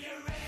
you ready?